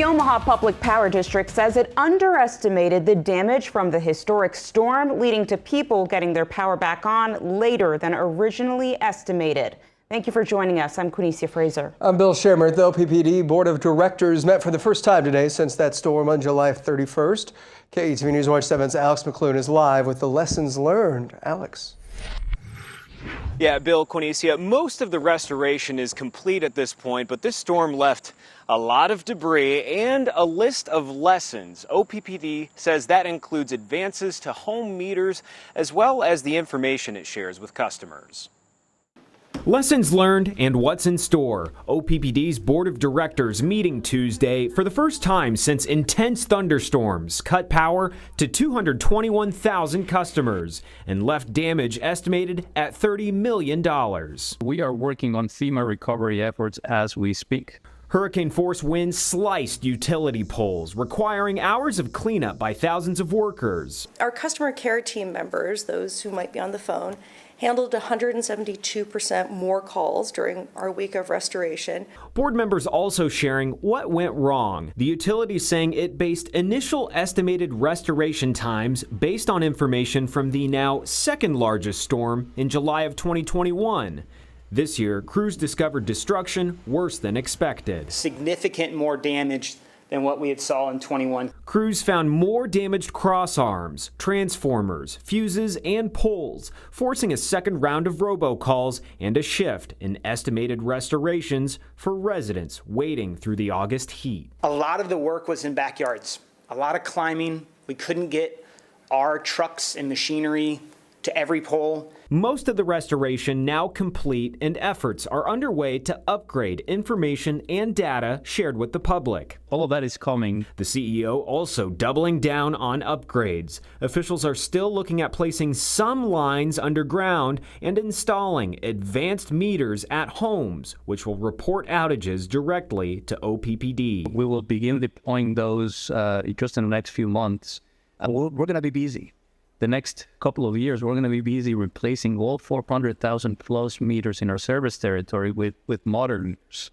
The Omaha Public Power District says it underestimated the damage from the historic storm, leading to people getting their power back on later than originally estimated. Thank you for joining us. I'm Quinicia Fraser. I'm Bill Shermer. The OPPD Board of Directors met for the first time today since that storm on July 31st. KETV News Watch 7's Alex McClune is live with the lessons learned. Alex. Yeah, Bill Quinicia, most of the restoration is complete at this point, but this storm left a lot of debris and a list of lessons. OPPD says that includes advances to home meters as well as the information it shares with customers. Lessons learned and what's in store. OPPD's Board of Directors meeting Tuesday for the first time since intense thunderstorms cut power to 221,000 customers and left damage estimated at $30 million. We are working on FEMA recovery efforts as we speak. Hurricane force winds sliced utility poles, requiring hours of cleanup by thousands of workers. Our customer care team members, those who might be on the phone, handled 172% more calls during our week of restoration. Board members also sharing what went wrong. The utility saying it based initial estimated restoration times based on information from the now second largest storm in July of 2021. This year, crews discovered destruction worse than expected. Significant more damage than what we had saw in 21. Crews found more damaged cross arms, transformers, fuses, and poles, forcing a second round of robocalls and a shift in estimated restorations for residents waiting through the August heat. A lot of the work was in backyards. A lot of climbing. We couldn't get our trucks and machinery to every pole. Most of the restoration now complete and efforts are underway to upgrade information and data shared with the public. All of that is coming. The CEO also doubling down on upgrades. Officials are still looking at placing some lines underground and installing advanced meters at homes, which will report outages directly to OPPD. We will begin deploying those uh, just in the next few months. And we're, we're going to be busy the next couple of years, we're going to be busy replacing all 400,000 plus meters in our service territory with, with modern meters.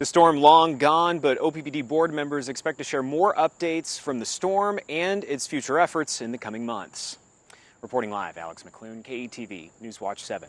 The storm long gone, but OPPD board members expect to share more updates from the storm and its future efforts in the coming months. Reporting live, Alex McClune, KETV, Newswatch 7.